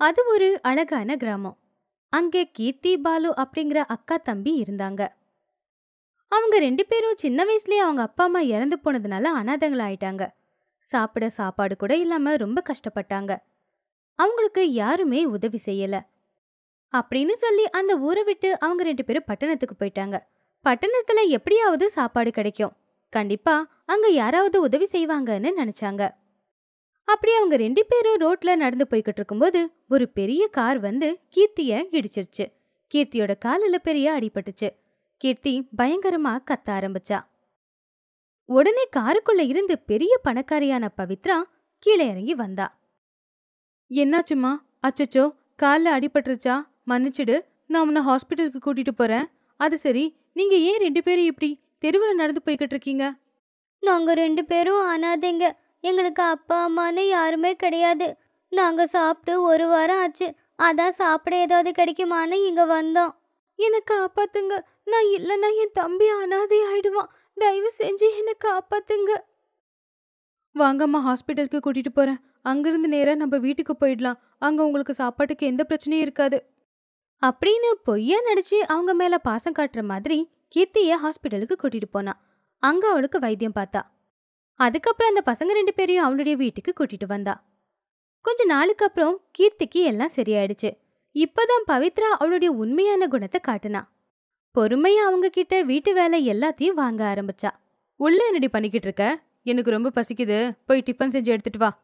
அது ஒரு அழகான கிராமம். அங்கே கீர்த்தி பாலு அப்படிங்கிற அக்கா தம்பி இருந்தாங்க. அவங்க ரெண்டு பேரும் சின்ன வயசுலயே அவங்க அப்பா அம்மா இறந்து போனதுனால அனாதைகள் ஆயிட்டாங்க சாப்பிட சாப்பாடு கூட இல்லாம ரொம்ப கஷ்டப்பட்டாங்க. அவங்களுக்கு யாருமே உதவி செய்யல. அப்படின்னு சொல்லி அந்த ஊரை விட்டு அவங்க ரெண்டு பேரும் பட்டணத்துக்கு போயிட்டாங்க. பட்டணத்துல எப்படியாவது சாப்பாடு கிடைக்கும். கண்டிப்பா அங்க யாராவது உதவி செய்வாங்கன்னு நினைச்சாங்க. அப்படி அவங்க ரெண்டு பேரும் ரோட்ல நடந்து போய்கிட்டு இருக்கும்போது ஒரு பெரிய கார் வந்து கீர்த்திய இடிச்சிருச்சு. கீர்த்தியோட காலில் பெரிய அடிபட்டுச்சு. கீர்த்தி பயங்கரமா கத்த ஆரம்பிச்சா. உடனே காருக்குள்ள இருந்து பெரிய பணக்காரியான பவித்ரா கீழே இறங்கி வந்தா. என்னாச்சுமா அச்சச்சோ! காலில் அடிபட்டுருச்சா? மன்னிச்சிடு. நான் உன்னை ஹாஸ்பிட்டலுக்கு கூட்டிட்டு போறேன். அது சரி. நீங்க ஏன் ரெண்டு பேரும் இப்படி தெருவில் நடந்து போய்கிட்டு இருக்கீங்க? நாங்க ரெண்டு பேரும் அனாதைங்க. எங்களுக்கு அப்பா அம்மான்னு யாருமே கிடையாது. நாங்க சாப்பிட்டு ஒரு வாரம் ஆச்சு. அதான் சாப்பிட ஏதாவது கிடைக்குமான்னு இங்க வந்தோம். என்னை காப்பாத்துங்க. நான் இல்லைன்னா என் தம்பி அனாதை ஆயிடுவான். தயவு செஞ்சு என்னை காப்பாத்துங்க. வாங்கம்மா ஹாஸ்பிட்டலுக்கு கூட்டிட்டு போறேன். அங்கிருந்து நேரா நம்ம வீட்டுக்கு போயிடலாம். அங்க உங்களுக்கு சாப்பாட்டுக்கு எந்த பிரச்சனையும் இருக்காது. அப்படின்னு பொய்யா நடிச்சு அவங்க மேல பாசம் காட்டுற மாதிரி கீர்த்திய ஹாஸ்பிட்டலுக்கு கூட்டிட்டு போனா. அங்க அவளுக்கு வைத்தியம் பார்த்தா. அதுக்கப்புறம் அந்த பசங்க ரெண்டு பேரையும் அவளுடைய வீட்டுக்கு கூட்டிட்டு வந்தா. கொஞ்ச நாளுக்கு அப்புறம் கீர்த்திக்கு எல்லாம் சரியாயிடுச்சு. இப்பதான் பவித்ரா அவளுடைய உண்மையான குணத்தை காட்டுனா. பொறுமையா அவங்க கிட்ட வீட்டு வேலை எல்லாத்தையும் வாங்க ஆரம்பிச்சா. உள்ள என்னடி பண்ணிக்கிட்டு இருக்க? எனக்கு ரொம்ப பசிக்குது. போய் டிஃபன் செஞ்சு எடுத்துட்டு வா.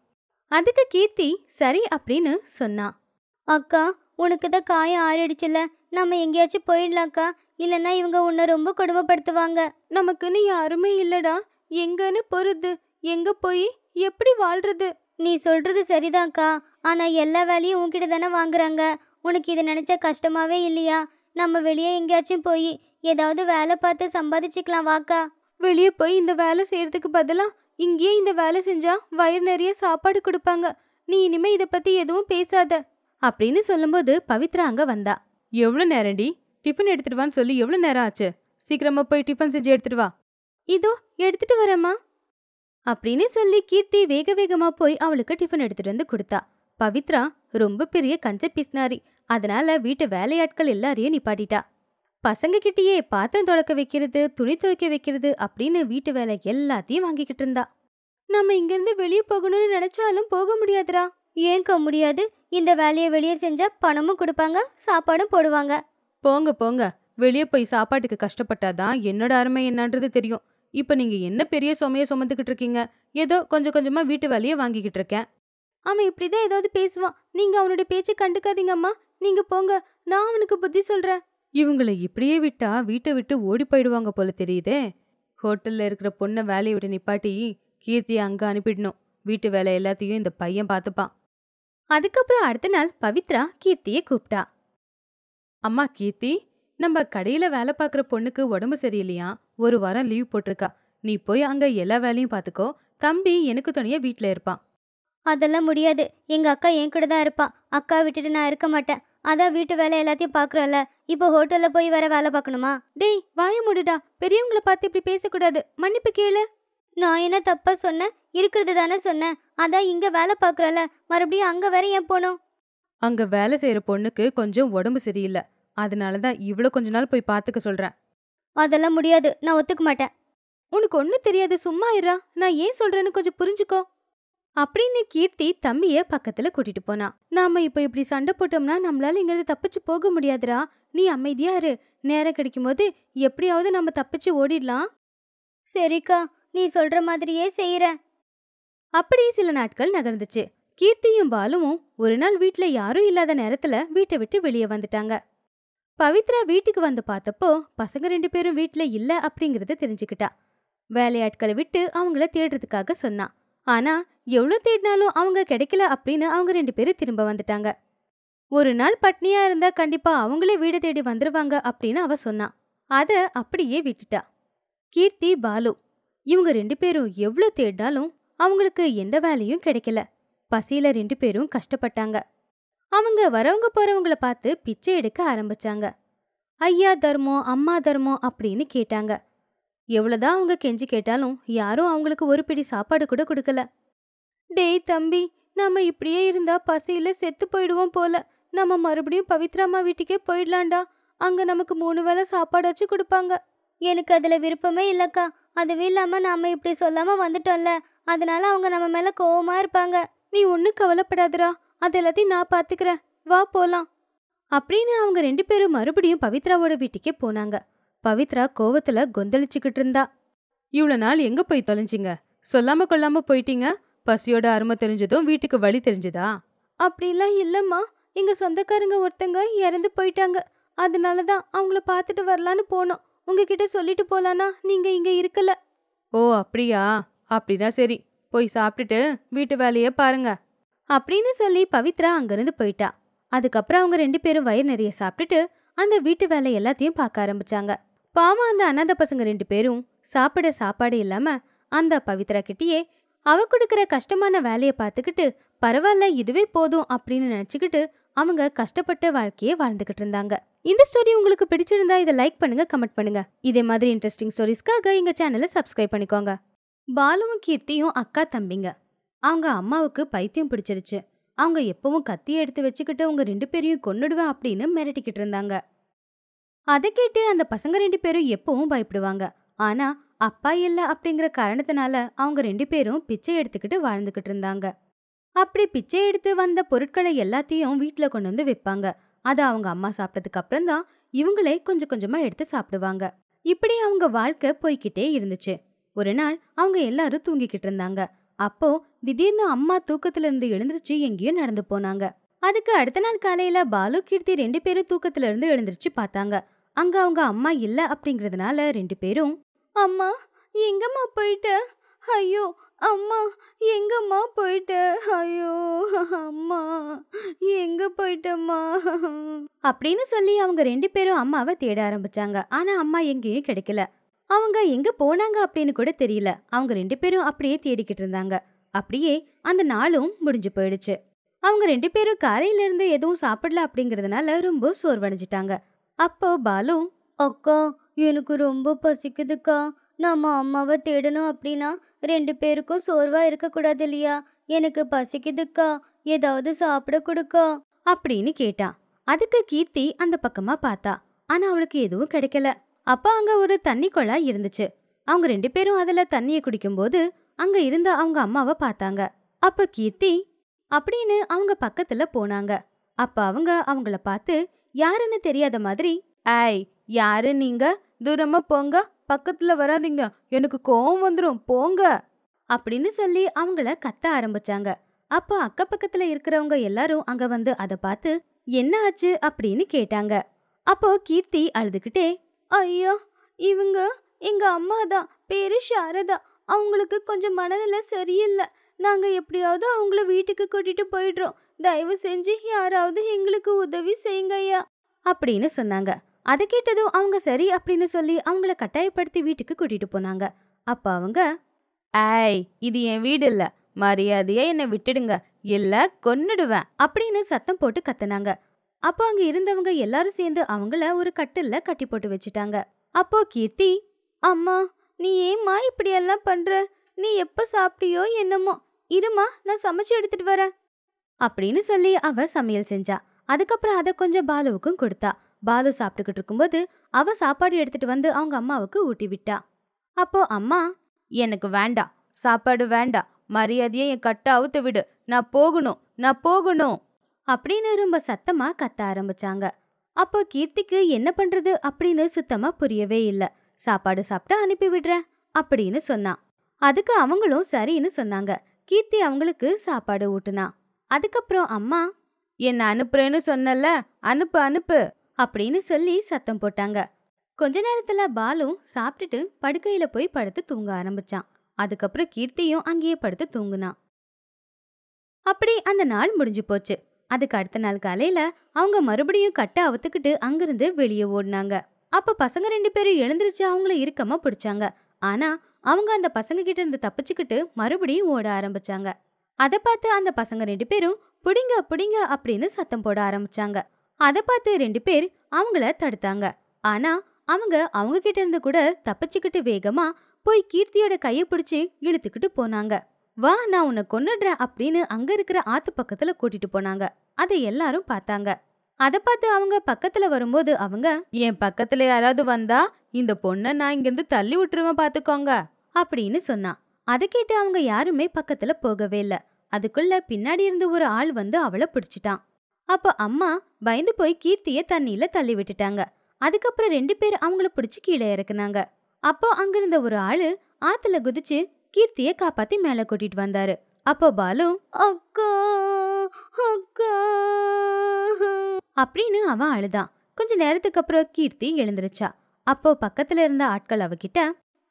அதுக்கு கீர்த்தி சரி அப்படின்னு சொன்னா. அக்கா உனக்கு தான் காயம் ஆறிடுச்சுல நம்ம எங்கேயாச்சும் போயிடலாக்கா இல்லைன்னா இவங்க உன்னை ரொம்ப கொடுமைப்படுத்துவாங்க. நமக்குன்னு யாருமே இல்லடா. எங்கன்னு பொறுது எங்க போய் எப்படி வாழ்றது? நீ சொல்றது சரிதான்க்கா. ஆனா எல்லா வேலையும் உன்கிட்ட தானே வாங்குறாங்க. உனக்கு இதை நினைச்சா கஷ்டமாவே இல்லையா? நம்ம வெளியே எங்கேயாச்சும் போய் ஏதாவது வேலை பார்த்து சம்பாதிச்சுக்கலாம் வாக்கா. வெளியே போய் இந்த வேலை செய்யறதுக்கு பதிலா இங்கேயே இந்த வேலை செஞ்சா வயிறு நிறைய சாப்பாடு கொடுப்பாங்க. நீ இனிமே இத பத்தி எதுவும் பேசாத. அப்படின்னு சொல்லும்போது பவித்ரா அங்க வந்தா. எவ்வளோ நேரம்டி? டிஃபன் எடுத்துட்டு வான்னு சொல்லி எவ்வளோ நேரம் ஆச்சு? சீக்கிரமா போய் டிஃபன் செஞ்சு எடுத்துட்டு வா. இதோ எடுத்துட்டு வரேம்மா. அப்படின்னு சொல்லி கீர்த்தி வேக வேகமா போய் அவளுக்கு டிஃபன் எடுத்துட்டு வந்து கொடுத்தா. பவித்ரா ரொம்ப பெரிய கஞ்ச பிஸ்னாரி அதனால வீட்டு வேலையாட்கள் எல்லாரையும் நிப்பாட்டிட்டா. பசங்க கிட்டேயே பாத்திரம் துளக்க வைக்கிறது துணி துவைக்க வைக்கிறது அப்படின்னு வீட்டு வேலை எல்லாத்தையும் வாங்கிக்கிட்டு இருந்தா. நம்ம இங்கிருந்து வெளியே போகணும்னு நினைச்சாலும் போக முடியாதுடா. ஏங்க முடியாது? இந்த வேலையை வெளியே செஞ்சா பணமும் கொடுப்பாங்க சாப்பாடும் போடுவாங்க. போங்க போங்க. வெளியே போய் சாப்பாட்டுக்கு கஷ்டப்பட்டாதான் என்னோட அருமை என்னன்றது தெரியும். இப்போ நீங்க என்ன பெரிய சுமைய சுமந்துக்கிட்டு இருக்கீங்க? ஏதோ கொஞ்சம் கொஞ்சமா வீட்டு வேலையை வாங்கிக்கிட்டு இருக்கேன். அவன் இப்படிதான் ஏதாவது பேசுவான் நீங்க அவனுடைய பேச்சை கண்டுக்காதீங்கம்மா. நீங்க போங்க. நான் அவனுக்கு புத்தி சொல்றேன். இவங்களை இப்படியே விட்டா வீட்டை விட்டு ஓடி போயிடுவாங்க போல தெரியுதே. ஹோட்டல்ல இருக்கிற பொண்ணை வேலையை விட்டு நிப்பாட்டி கீர்த்தியை அங்க அனுப்பிடணும். வீட்டு வேலை எல்லாத்தையும் இந்த பையன் பார்த்துப்பான் அதுக்கப்புறம் அடுத்த நாள் பவித்ரா கீர்த்தியை கூப்பிட்டா. அம்மா கீர்த்தி? நம்ம கடையில வேலை பார்க்குற பொண்ணுக்கு உடம்பு சரியில்லையா? ஒரு வாரம் லீவ் போட்டிருக்கா. நீ போய் அங்க எல்லா வேலையும் பார்த்துக்கோ. தம்பி எனக்கு துணையா வீட்ல இருப்பான். அதெல்லாம் முடியாது. எங்க அக்கா என் கூட தான் இருப்பா. அக்கா விட்டுட்டு நான் இருக்க மாட்டேன். அதான் வீட்டு வேலை எல்லாத்தையும் பார்க்குறோம்ல. இப்போ ஹோட்டல்ல போய் வர வேலை பார்க்கணுமா? டேய் வாய மூடுடா. பெரியவங்கள பார்த்து இப்படி பேசக்கூடாது. மன்னிப்பு கேளு. நான் என்ன தப்பா சொன்னேன்? இருக்கிறது தானே சொன்னேன். அதான் இங்க வேலை பார்க்குறோம்ல. மறுபடியும் அங்க வேற ஏன் போகணும் அங்க வேலை செய்யற பொண்ணுக்கு கொஞ்சம் உடம்பு சரியில்லை. அதனால தான் இவ்வளோ கொஞ்ச நாள் போய் பார்த்துக்க சொல்றேன். அதெல்லாம் முடியாது. நான் ஒத்துக்க மாட்டேன். உனக்கு ஒன்றும் தெரியாது. சும்மா இருடா. நான் ஏன் சொல்றேன்னு கொஞ்சம் புரிஞ்சுக்கோ. அப்படின்னு கீர்த்தி தம்பிய பக்கத்துல கூட்டிட்டு போனா. நாம இப்போ இப்படி சண்டை போட்டோம்னா நம்மளால இங்கிருந்து தப்பிச்சு போக முடியாதுடா. நீ அமைதியா இரு. நேரம் கிடைக்கும் போது எப்படியாவது நம்ம தப்பிச்சு ஓடிடலாம். சரிக்கா. நீ சொல்ற மாதிரியே செய்யறேன் அப்படி சில நாட்கள் நகர்ந்துச்சு. கீர்த்தியும் பாலுவும் ஒரு நாள் வீட்ல யாரும் இல்லாத நேரத்துல வீட்டை விட்டு வெளியே வந்துட்டாங்க. பவித்ரா வீட்டுக்கு வந்து பார்த்தப்போ பசங்க ரெண்டு பேரும் வீட்டில் இல்ல அப்படிங்கிறத தெரிஞ்சுக்கிட்டா. வேலையாட்களை விட்டு அவங்கள தேடுறதுக்காக சொன்னா. ஆனா எவ்வளோ தேடினாலும் அவங்க கிடைக்கல அப்படின்னு அவங்க ரெண்டு பேரும் திரும்ப வந்துட்டாங்க. ஒரு நாள் பட்னியாக இருந்தா கண்டிப்பா அவங்களே வீடு தேடி வந்துருவாங்க அப்படின்னு அவ சொன்னான் அத அப்படியே விட்டுட்டா. கீர்த்தி பாலு இவங்க ரெண்டு பேரும் எவ்வளோ தேடினாலும் அவங்களுக்கு எந்த வேலையும் கிடைக்கல. பசியில ரெண்டு பேரும் கஷ்டப்பட்டாங்க. அவங்க வரவங்க போறவங்கள பார்த்து பிச்சை எடுக்க ஆரம்பிச்சாங்க. ஐயா தர்மம் அம்மா தர்மம் அப்படின்னு கேட்டாங்க. எவ்வளோதான் அவங்க கெஞ்சி கேட்டாலும் யாரும் அவங்களுக்கு ஒரு பிடி சாப்பாடு கூட கொடுக்கல. டேய் தம்பி நாம இப்படியே இருந்தா பசியில செத்து போயிடுவோம் போல. நம்ம மறுபடியும் பவித்ராமா வீட்டுக்கே போயிடலாம்டா. அங்க நமக்கு மூணு வேளை சாப்பாடாச்சும் கொடுப்பாங்க. எனக்கு அதுல விருப்பமே இல்லக்கா. அதுவே இல்லாம நாம இப்படி சொல்லாம வந்துட்டோம்ல. அதனால அவங்க நம்ம மேல கோவமா இருப்பாங்க. நீ ஒன்றும் கவலைப்படாதரா அது எல்லாத்தையும் நான் பார்த்துக்கிறேன் வா போலாம். அப்படின்னு அவங்க ரெண்டு பேரும் மறுபடியும் பவித்ராவோட வீட்டுக்கே போனாங்க. பவித்ரா கோவத்துல கொந்தளிச்சுக்கிட்டு இருந்தா. இவ்வளோ நாள் எங்க போய் தொலைஞ்சிங்க? சொல்லாம கொள்ளாம போயிட்டீங்க? பசியோட அருமை தெரிஞ்சதும் வீட்டுக்கு வழி தெரிஞ்சுதா? அப்படிலாம் இல்லம்மா. எங்க சொந்தக்காரங்க ஒருத்தங்க இறந்து போயிட்டாங்க. அதனால தான் அவங்கள பார்த்துட்டு வரலான்னு போனோம். உங்ககிட்ட சொல்லிட்டு போலானா நீங்க இங்க இருக்கல. ஓ அப்படியா? அப்படின்னா சரி. போய் சாப்பிட்டுட்டு வீட்டு வேலையை பாருங்க. அப்படின்னு சொல்லி பவித்ரா அங்கேருந்து போயிட்டா. அதுக்கப்புறம் அவங்க ரெண்டு பேரும் வயிறு நிறைய சாப்பிட்டுட்டு அந்த வீட்டு வேலை எல்லாத்தையும் பார்க்க ஆரம்பிச்சாங்க. பாவம் அந்த அனாதை பசங்க ரெண்டு பேரும் சாப்பிட சாப்பாடு இல்லாம அந்த பவித்ரா கிட்டயே அவ கொடுக்குற கஷ்டமான வேலையை பார்த்துக்கிட்டு பரவாயில்ல இதுவே போதும் அப்படின்னு நினச்சிக்கிட்டு அவங்க கஷ்டப்பட்ட வாழ்க்கையை வாழ்ந்துகிட்டு இருந்தாங்க. இந்த ஸ்டோரி உங்களுக்கு பிடிச்சிருந்தா இதை லைக் பண்ணுங்க கமெண்ட் பண்ணுங்க. இதே மாதிரி இன்ட்ரெஸ்டிங் ஸ்டோரிஸ்க்காக எங்க சேனலை சப்ஸ்கிரைப் பண்ணிக்கோங்க. பாலுவும் கீர்த்தியும் அக்கா தம்பிங்க. அவங்க அம்மாவுக்கு பைத்தியம் பிடிச்சிருச்சு. அவங்க எப்பவும் கத்தியை எடுத்து வச்சுக்கிட்டு உங்க ரெண்டு பேரையும் கொன்னுடுவேன் அப்படின்னு மிரட்டிக்கிட்டு இருந்தாங்க. அதை கேட்டு அந்த பசங்க ரெண்டு பேரும் எப்பவும் பயப்படுவாங்க. ஆனா அப்பா இல்ல அப்படிங்கிற காரணத்தினால அவங்க ரெண்டு பேரும் பிச்சை எடுத்துக்கிட்டு வாழ்ந்துகிட்டு இருந்தாங்க. அப்படி பிச்சை எடுத்து வந்த பொருட்களை எல்லாத்தையும் வீட்டில் கொண்டு வந்து வைப்பாங்க. அதை அவங்க அம்மா சாப்பிட்டதுக்கு அப்புறம் தான் இவங்களே கொஞ்சம் கொஞ்சமா எடுத்து சாப்பிடுவாங்க. இப்படி அவங்க வாழ்க்கை போய்கிட்டே இருந்துச்சு. ஒரு நாள் அவங்க எல்லாரும் தூங்கிக்கிட்டு இருந்தாங்க. அப்போ திடீர்னு அம்மா தூக்கத்துல இருந்து எழுந்திருச்சு எங்கேயோ நடந்து போனாங்க. அதுக்கு அடுத்த நாள் காலையில பாலு கீர்த்தி ரெண்டு பேரும் தூக்கத்துல இருந்து எழுந்திருச்சு பார்த்தாங்க. அங்க அவங்க அம்மா இல்ல அப்படிங்கறதுனால ரெண்டு பேரும் அம்மா எங்கம்மா போயிட்ட? ஐயோ அம்மா எங்கம்மா போயிட்ட? ஐயோ அம்மா எங்க போயிட்டம்மா? அப்படின்னு சொல்லி அவங்க ரெண்டு பேரும் அம்மாவை தேட ஆரம்பிச்சாங்க. ஆனா அம்மா எங்கேயும் கிடைக்கல. அவங்க எங்க போனாங்க அப்படின்னு கூட தெரியல. அவங்க ரெண்டு பேரும் அப்படியே தேடிக்கிட்டு இருந்தாங்க. அப்படியே அந்த நாளும் முடிஞ்சு போயிடுச்சு. அவங்க ரெண்டு பேரும் காலையிலேருந்து எதுவும் சாப்பிடல அப்படிங்கறதுனால ரொம்ப சோர்வடைஞ்சிட்டாங்க. அப்போ பாலு அக்கா எனக்கு ரொம்ப பசிக்குதுக்கா. நம்ம அம்மாவை தேடணும் அப்படின்னா ரெண்டு பேருக்கும் சோர்வா இருக்கக்கூடாது இல்லையா? எனக்கு பசிக்குதுக்கா. ஏதாவது சாப்பிட கொடுக்கா. அப்படின்னு கேட்டான் அதுக்கு கீர்த்தி அந்த பக்கமா பார்த்தா. ஆனா அவளுக்கு எதுவும் கிடைக்கல. அப்ப அங்க ஒரு தண்ணி குழாய் இருந்துச்சு. அவங்க ரெண்டு பேரும் அதுல தண்ணிய குடிக்கும்போது அங்க இருந்த அவங்க அம்மாவை பார்த்தாங்க. அப்ப கீர்த்தி அப்படின்னு அவங்க பக்கத்துல போனாங்க. அப்ப அவங்க அவங்கள பார்த்து யாருன்னு தெரியாத மாதிரி ஐய் யாரு நீங்க? தூரமா போங்க. பக்கத்துல வராதீங்க. எனக்கு கோவம் வந்துரும். போங்க. அப்படின்னு சொல்லி அவங்கள கத்த ஆரம்பிச்சாங்க. அப்போ அக்க பக்கத்துல இருக்கிறவங்க எல்லாரும் அங்க வந்து அதை பார்த்து என்ன ஆச்சு? அப்படின்னு கேட்டாங்க. அப்போ கீர்த்தி அழுதுகிட்டே ஐயோ இவங்க எங்க அம்மா தான். பேரு சாரதா. அவங்களுக்கு கொஞ்சம் மனநிலை சரியில்லை. நாங்க எப்படியாவது அவங்கள வீட்டுக்கு கூட்டிட்டு போயிடுறோம். தயவு செஞ்சு யாராவது எங்களுக்கு உதவி செய்யுங்க ஐயா. அப்படின்னு சொன்னாங்க. அதை கேட்டதும் அவங்க சரி அப்படின்னு சொல்லி அவங்கள கட்டாயப்படுத்தி வீட்டுக்கு கூட்டிட்டு போனாங்க. அப்ப அவங்க ஐய் இது என் வீடு இல்லை. மரியாதையா என்னை விட்டுடுங்க. இல்ல கொன்னுடுவேன். அப்படின்னு சத்தம் போட்டு கத்துனாங்க. அப்போ அங்க இருந்தவங்க எல்லாரும் சேர்ந்து அவங்கள ஒரு கட்டில்ல கட்டி போட்டு வச்சுட்டாங்க. அப்போ கீர்த்தி அம்மா நீ ஏம்மா இப்படியெல்லாம் பண்ற? நீ எப்ப சாப்பிட்டியோ என்னமோ. இருமா நான் சமைச்சு எடுத்துட்டு வரேன். அப்படின்னு சொல்லி அவ சமையல் செஞ்சா. அதுக்கப்புறம் அதை கொஞ்சம் பாலுவுக்கும் கொடுத்தா. பாலு சாப்பிட்டுக்கிட்டு இருக்கும்போது அவ சாப்பாடு எடுத்துட்டு வந்து அவங்க அம்மாவுக்கு ஊட்டி விட்டா. அப்போ அம்மா எனக்கு வேண்டாம். சாப்பாடு வேண்டாம். மரியாதையை என் கட்டை அவுத்து விடு. நான் போகணும். நான் போகணும். அப்படின்னு ரொம்ப சத்தமா கத்த ஆரம்பிச்சாங்க. அப்போ கீர்த்திக்கு என்ன பண்றது அப்படின்னு சுத்தமா புரியவே இல்ல. சாப்பாடு சாப்பிட்டு அனுப்பி விடுறேன் அப்படின்னு சொன்னான். அதுக்கு அவங்களும் சரின்னு சொன்னாங்க. கீர்த்தி அவங்களுக்கு சாப்பாடு ஊட்டுனா. அதுக்கப்புறம் அம்மா என்ன அனுப்புறேன்னு சொன்னல அனுப்பு அனுப்பு அப்படின்னு சொல்லி சத்தம் போட்டாங்க. கொஞ்ச நேரத்துல பாலு சாப்பிட்டுட்டு படுக்கையில போய் படுத்து தூங்க ஆரம்பிச்சான். அதுக்கப்புறம் கீர்த்தியும் அங்கேயே படுத்து தூங்குனான். அப்படி அந்த நாள் முடிஞ்சு போச்சு. அதுக்கு அடுத்த நாள் காலையில அவங்க மறுபடியும் கட்ட அவுத்துக்கிட்டு அங்கிருந்து வெளியே ஓடினாங்க. அப்ப பசங்க ரெண்டு பேரும் எழுந்திருச்சு அவங்கள இறுக்கமா பிடிச்சாங்க. ஆனா அவங்க அந்த பசங்க கிட்ட இருந்து தப்பிச்சுக்கிட்டு மறுபடியும் ஓட ஆரம்பிச்சாங்க. அதை பார்த்து அந்த பசங்க ரெண்டு பேரும் புடிங்க புடிங்க அப்படின்னு சத்தம் போட ஆரம்பிச்சாங்க. அதை பார்த்து ரெண்டு பேர் அவங்கள தடுத்தாங்க. ஆனா அவங்க அவங்க கிட்ட இருந்து கூட தப்பிச்சுக்கிட்டு வேகமா போய் கீர்த்தியோட கையை பிடிச்சி இழுத்துக்கிட்டு போனாங்க. வா நான் உன்னை கொன்னுடுறேன் அப்படின்னு அங்க இருக்கிற ஆத்து பக்கத்துல கூட்டிட்டு போனாங்க. அதை எல்லாரும் பார்த்தாங்க. அத பார்த்து அவங்க பக்கத்துல வரும்போது அவங்க என் பக்கத்துல யாராவது வந்தா இந்த பொண்ணை நான் இங்கிருந்து தள்ளி விட்டுருவேன் பாத்துக்கோங்க அப்படின்னு சொன்னான் அதை கேட்டு அவங்க யாருமே பக்கத்துல போகவே இல்ல. அதுக்குள்ள பின்னாடி இருந்து ஒரு ஆள் வந்து அவளை பிடிச்சிட்டான். அப்ப அம்மா பயந்து போய் கீர்த்திய தண்ணியில தள்ளி விட்டுட்டாங்க. அதுக்கப்புறம் ரெண்டு பேர் அவங்கள பிடிச்சி கீழே இறக்குனாங்க. அப்போ அங்கிருந்த ஒரு ஆளு ஆத்துல குதிச்சு கீர்த்திய காப்பாத்தி மேல கூட்டிட்டு வந்தாரு. அப்போ பாலு அக்கா அக்கா. அப்படின்னு அவன் அழுதான் கொஞ்ச நேரத்துக்கு அப்புறம் கீர்த்தி எழுந்திருச்சா. அப்போ பக்கத்துல இருந்த ஆட்கள் அவகிட்ட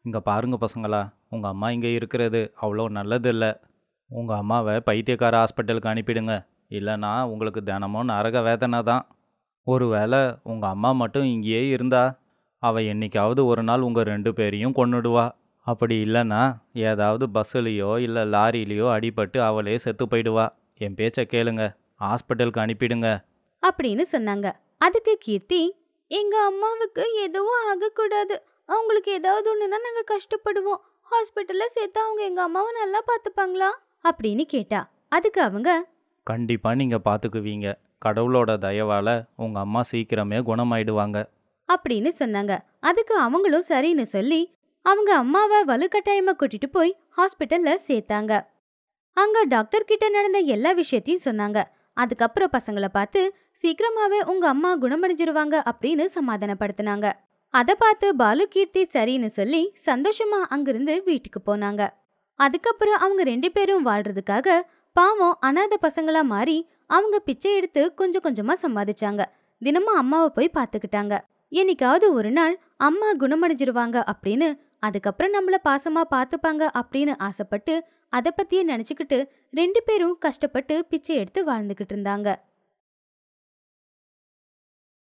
இங்கே பாருங்க பசங்களா உங்கள் அம்மா இங்கே இருக்கிறது அவ்வளோ நல்லதில்ல உங்கள் அம்மாவை பைத்தியக்கார ஹாஸ்பிட்டலுக்கு அனுப்பிடுங்க. இல்லைன்னா உங்களுக்கு தினமும் நரக வேதனை தான். ஒருவேளை உங்கள் அம்மா மட்டும் இங்கேயே இருந்தா அவள் என்னைக்காவது ஒரு நாள் உங்கள் ரெண்டு பேரையும் கொன்னுடுவா. அப்படி இல்லைன்னா ஏதாவது பஸ்ஸுலேயோ இல்லை லாரிலேயோ அடிபட்டு அவளே செத்து போயிடுவா. என் பேச்சை கேளுங்க ஹாஸ்பிட்டலுக்கு அனுப்பிடுங்க. அப்படின்னு சொன்னாங்க. அதுக்கு கீர்த்தி எங்க அம்மாவுக்கு எதுவும் ஆகக்கூடாது. அவங்களுக்கு ஏதாவது ஒண்ணுனா நாங்க கஷ்டப்படுவோம். ஹாஸ்பிட்டல்ல சேர்த்தா அவங்க எங்க அம்மாவை நல்லா பாத்துப்பாங்களா அப்படின்னு கேட்டா. அதுக்கு அவங்க கண்டிப்பாக நீங்கள் பார்த்துக்குவீங்க. கடவுளோட தயவால் உங்கள் அம்மா சீக்கிரமே குணமாயிடுவாங்க. அப்படின்னு சொன்னாங்க. அதுக்கு அவங்களும் சரின்னு சொல்லி அவங்க அம்மாவை வலுக்கட்டாயமா கூட்டிட்டு போய் ஹாஸ்பிட்டல்ல சேர்த்தாங்க. அங்க டாக்டர் கிட்ட நடந்த எல்லா விஷயத்தையும் சொன்னாங்க. அதுக்கப்புறம் பசங்களை பார்த்து சீக்கிரமாவே உங்க அம்மா குணமடைஞ்சிருவாங்க அப்படின்னு சமாதானப்படுத்தினாங்க. அதை பார்த்து பாலு கீர்த்தி சரின்னு சொல்லி சந்தோஷமா அங்கிருந்து வீட்டுக்கு போனாங்க. அதுக்கப்புறம் அவங்க ரெண்டு பேரும் வாழ்றதுக்காக பாவம் அனாத பசங்களா மாறி அவங்க பிச்சை எடுத்து கொஞ்சம் கொஞ்சமா சம்பாதிச்சாங்க. தினமும் அம்மாவை போய் பார்த்துக்கிட்டாங்க. என்னைக்காவது ஒரு நாள் அம்மா குணமடைஞ்சிருவாங்க அப்படின்னு அதுக்கப்புறம் நம்மள பாசமா பார்த்துப்பாங்க அப்படின்னு ஆசைப்பட்டு அதை பற்றியே நினச்சிக்கிட்டு ரெண்டு பேரும் கஷ்டப்பட்டு பிச்சை எடுத்து வாழ்ந்துகிட்டு இருந்தாங்க.